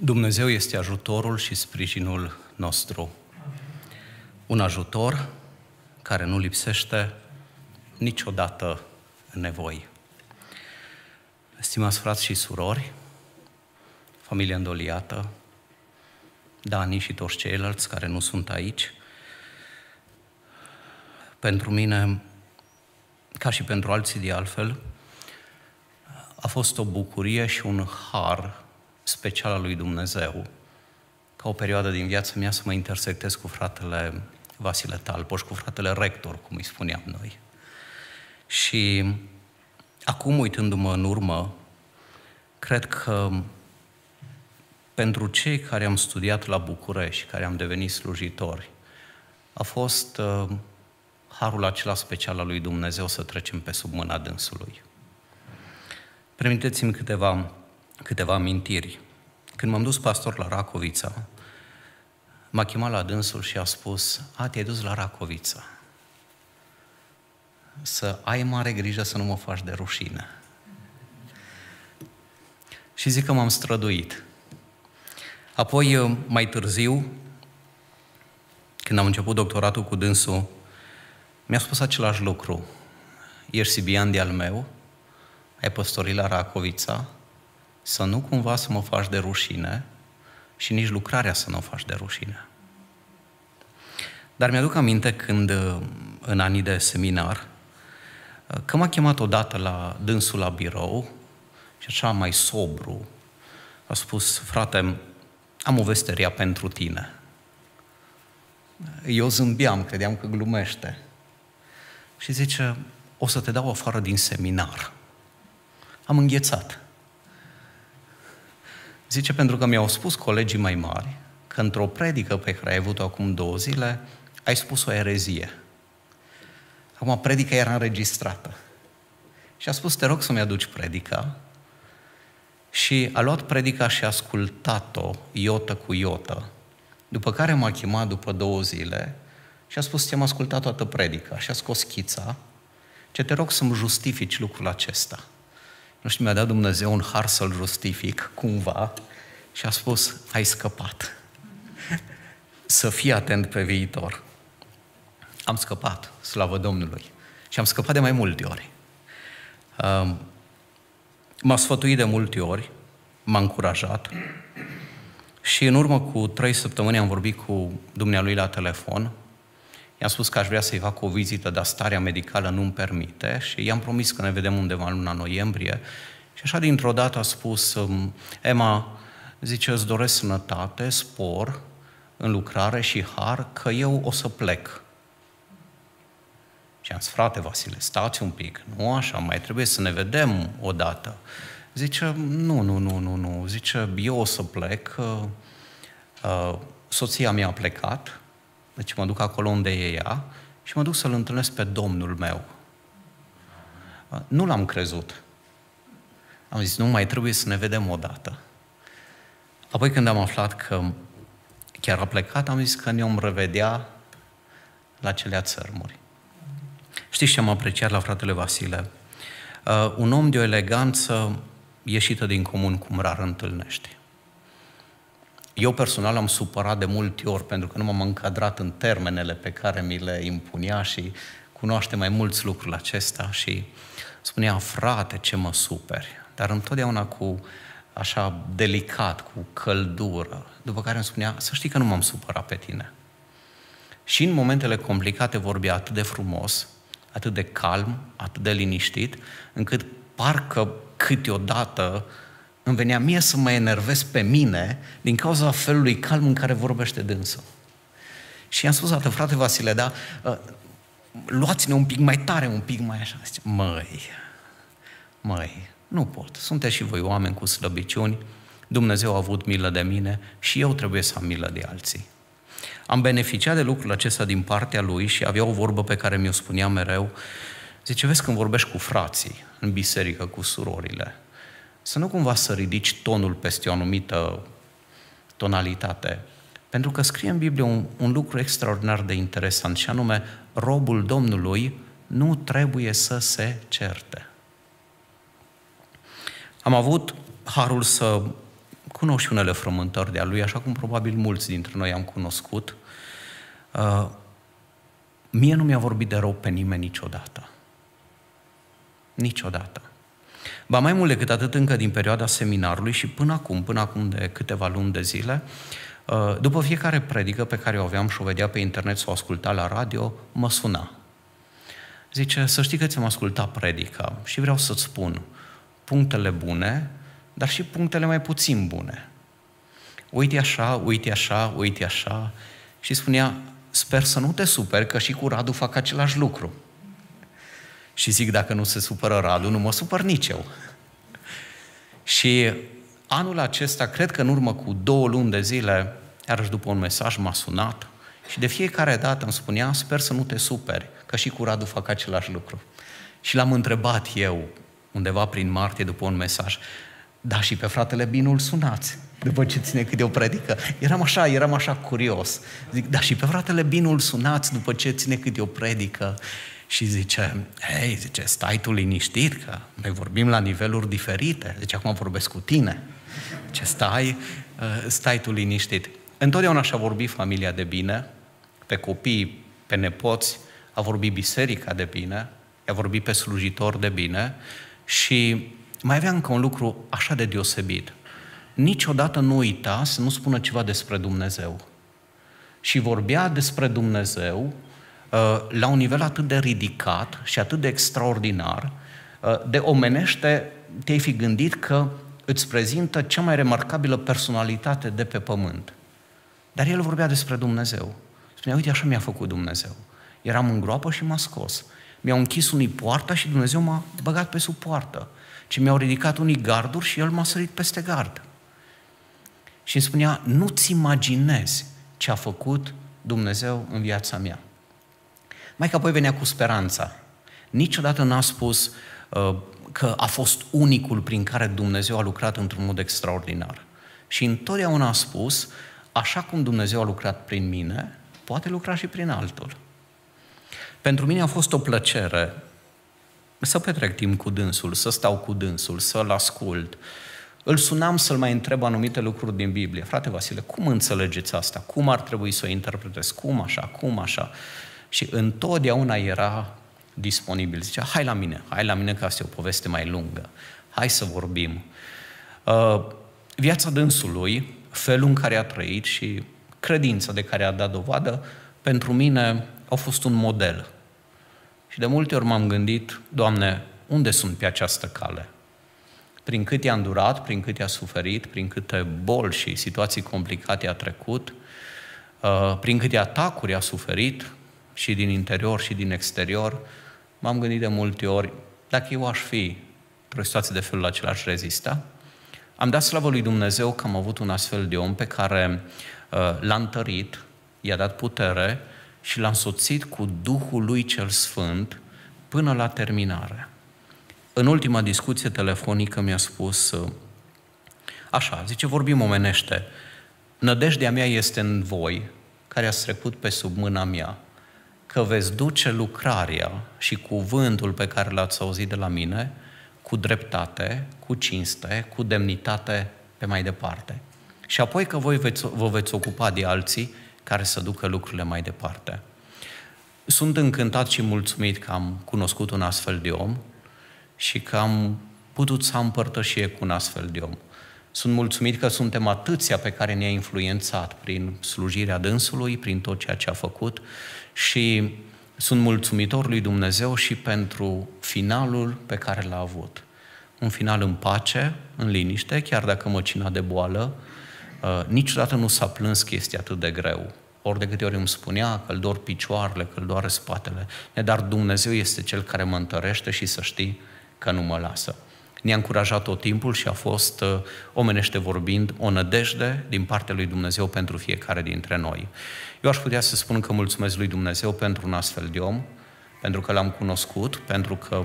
Dumnezeu este ajutorul și sprijinul nostru. Un ajutor care nu lipsește niciodată în nevoi. Stimați frați și surori, familie îndoliată, Dani și toți ceilalți care nu sunt aici, pentru mine, ca și pentru alții de altfel, a fost o bucurie și un har special al lui Dumnezeu, ca o perioadă din viața mea să mă intersectez cu fratele Vasile Talpoș, cu fratele rector, cum îi spuneam noi. Și acum, uitându-mă în urmă, cred că pentru cei care am studiat la București, care am devenit slujitori, a fost uh, harul acela special al lui Dumnezeu să trecem pe sub mâna dânsului. Permiteți-mi câteva, câteva amintiri. Când m-am dus pastor la Racovița, m-a chemat la dânsul și a spus, a, te-ai dus la Racovița. Să ai mare grijă să nu mă faci de rușine. Și zic că m-am străduit. Apoi, mai târziu, când am început doctoratul cu dânsul, mi-a spus același lucru. Ești sibian de al meu, ai păstorit la Racovița, să nu cumva să mă faci de rușine și nici lucrarea să nu o faci de rușine. Dar mi-aduc aminte când, în anii de seminar, că m-a chemat odată la dânsul la birou și așa mai sobru, a spus, frate, am o vesteria pentru tine. Eu zâmbeam, credeam că glumește. Și zice, o să te dau afară din seminar. Am înghețat. Zice, pentru că mi-au spus colegii mai mari că într-o predică pe care ai avut-o acum două zile, ai spus o erezie. Acum, predica era înregistrată. Și a spus, te rog să-mi aduci predica. Și a luat predica și a ascultat-o, iotă cu iotă. După care m-a chemat după două zile și a spus, ți-am ascultat toată predica. Și a scos schița. Ce te rog să-mi justifici lucrul acesta. Nu știu, mi-a dat Dumnezeu un har să-l justific, cumva, și a spus, ai scăpat. să fii atent pe viitor. Am scăpat, slavă Domnului. Și am scăpat de mai multe ori. Um, m-a sfătuit de multe ori, m-a încurajat și în urmă cu trei săptămâni am vorbit cu dumnealui la telefon. I-am spus că aș vrea să-i fac o vizită, dar starea medicală nu-mi permite și i-am promis că ne vedem undeva în luna noiembrie. Și așa dintr-o dată a spus, um, Emma, zice, îți doresc sănătate, spor în lucrare și har, că eu o să plec. Și am zis, frate Vasile, stați un pic, nu așa, mai trebuie să ne vedem odată. Zice, nu, nu, nu, nu, nu. Zice, eu o să plec, uh, uh, soția mea a plecat, deci mă duc acolo unde e ea și mă duc să-L întâlnesc pe Domnul meu. Uh, nu l-am crezut. Am zis, nu mai trebuie să ne vedem odată. Apoi când am aflat că chiar a plecat, am zis că ne-om revedea la celea țărmuri. Știți ce am apreciat la fratele Vasile? Uh, un om de o eleganță ieșită din comun cum rar întâlnești. Eu personal am supărat de multe ori pentru că nu m-am încadrat în termenele pe care mi le impunea și cunoaște mai mulți lucruri acesta și spunea, frate, ce mă superi. Dar întotdeauna cu așa delicat, cu căldură, după care îmi spunea, să știi că nu m-am supărat pe tine. Și în momentele complicate vorbea atât de frumos, atât de calm, atât de liniștit, încât parcă câteodată îmi venea mie să mă enervez pe mine din cauza felului calm în care vorbește dânsul. Și i-am spus, dată, frate Vasile, da, uh, luați-ne un pic mai tare, un pic mai așa. Zice, măi, măi, nu pot. Sunteți și voi oameni cu slăbiciuni, Dumnezeu a avut milă de mine și eu trebuie să am milă de alții. Am beneficiat de lucrul acesta din partea lui și avea o vorbă pe care mi-o spunea mereu. Zice, vezi când vorbești cu frații în biserică, cu surorile, să nu cumva să ridici tonul peste o anumită tonalitate. Pentru că scrie în Biblie un, un lucru extraordinar de interesant și anume, robul Domnului nu trebuie să se certe. Am avut harul să cunosc și unele frământări de-a lui, așa cum probabil mulți dintre noi am cunoscut. Uh, mie nu mi-a vorbit de rău pe nimeni niciodată. Niciodată. Ba mai mult decât atât, încă din perioada seminarului și până acum, până acum de câteva luni de zile, uh, după fiecare predică pe care o aveam și o vedea pe internet sau o asculta la radio, mă suna. Zice, să știi că ți-am ascultat predica și vreau să-ți spun punctele bune, dar și punctele mai puțin bune. Uite așa, uite așa, uite așa. Și spunea, sper să nu te superi că și cu Radu fac același lucru. Și zic, dacă nu se supără Radu, nu mă supăr nici eu. Și anul acesta, cred că în urmă cu două luni de zile, iarăși după un mesaj m-a sunat și de fiecare dată îmi spunea, sper să nu te superi, că și cu Radu fac același lucru. Și l-am întrebat eu, undeva prin martie, după un mesaj, da, și pe fratele Binul sunați, după ce ține câte o predică. Eram așa, eram așa curios. Zic, da, și pe fratele Binul sunați după ce ține câte o predică. Și zice, hei, zice, stai tu liniștit, că noi vorbim la niveluri diferite. Zice, acum vorbesc cu tine. Ce stai, uh, stai tu liniștit. Întotdeauna și-a vorbit familia de bine, pe copii, pe nepoți, a vorbit biserica de bine, a vorbit pe slujitor de bine și mai avea încă un lucru așa de deosebit. Niciodată nu uita să nu spună ceva despre Dumnezeu. Și vorbea despre Dumnezeu uh, la un nivel atât de ridicat și atât de extraordinar, uh, de omenește, te-ai fi gândit că îți prezintă cea mai remarcabilă personalitate de pe pământ. Dar el vorbea despre Dumnezeu. Spunea, uite, așa mi-a făcut Dumnezeu. Eram în groapă și m-a scos. Mi-au închis unii poarta și Dumnezeu m-a băgat pe sub poartă ci mi-au ridicat unii garduri și el m-a sărit peste gard. Și îmi spunea, nu-ți imaginezi ce a făcut Dumnezeu în viața mea. Mai că apoi venea cu speranța. Niciodată n-a spus uh, că a fost unicul prin care Dumnezeu a lucrat într-un mod extraordinar. Și întotdeauna a spus, așa cum Dumnezeu a lucrat prin mine, poate lucra și prin altul. Pentru mine a fost o plăcere să petrec timp cu dânsul, să stau cu dânsul, să-l ascult. Îl sunam să-l mai întreb anumite lucruri din Biblie. Frate Vasile, cum înțelegeți asta? Cum ar trebui să o interpretez? Cum așa? Cum așa? Și întotdeauna era disponibil. Zicea, hai la mine, hai la mine că asta e o poveste mai lungă. Hai să vorbim. Uh, viața dânsului, felul în care a trăit și credința de care a dat dovadă, pentru mine au fost un model. Și de multe ori m-am gândit, Doamne, unde sunt pe această cale? Prin cât i-a îndurat, prin cât i-a suferit, prin câte boli și situații complicate a trecut, uh, prin câte atacuri a suferit, și din interior și din exterior, m-am gândit de multe ori, dacă eu aș fi într-o situație de felul acela, aș rezista? Am dat slavă lui Dumnezeu că am avut un astfel de om pe care uh, l-a întărit, i-a dat putere și l-a însoțit cu Duhul lui cel Sfânt până la terminare. În ultima discuție telefonică mi-a spus uh, așa, zice, vorbim omenește, nădejdea mea este în voi, care ați trecut pe sub mâna mea, că veți duce lucrarea și cuvântul pe care l-ați auzit de la mine cu dreptate, cu cinste, cu demnitate pe mai departe. Și apoi că voi veți, vă veți ocupa de alții care să ducă lucrurile mai departe. Sunt încântat și mulțumit că am cunoscut un astfel de om și că am putut să am părtășie cu un astfel de om. Sunt mulțumit că suntem atâția pe care ne-a influențat prin slujirea dânsului, prin tot ceea ce a făcut și sunt mulțumitor lui Dumnezeu și pentru finalul pe care l-a avut. Un final în pace, în liniște, chiar dacă măcina de boală, Uh, niciodată nu s-a plâns chestia atât de greu. Ori de câte ori îmi spunea că îl dor picioarele, că îl doare spatele. Dar Dumnezeu este Cel care mă întărește și să știi că nu mă lasă. Ne-a încurajat tot timpul și a fost, uh, omenește vorbind, o nădejde din partea lui Dumnezeu pentru fiecare dintre noi. Eu aș putea să spun că mulțumesc lui Dumnezeu pentru un astfel de om, pentru că l-am cunoscut, pentru că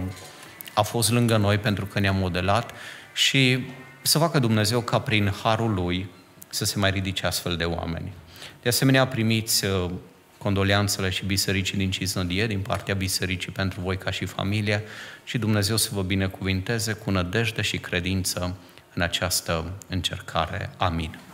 a fost lângă noi, pentru că ne-a modelat și să facă Dumnezeu ca prin harul lui să se mai ridice astfel de oameni. De asemenea, primiți uh, condoleanțele și bisericii din Cisnădie, din partea bisericii pentru voi ca și familie și Dumnezeu să vă binecuvinteze cu nădejde și credință în această încercare. Amin.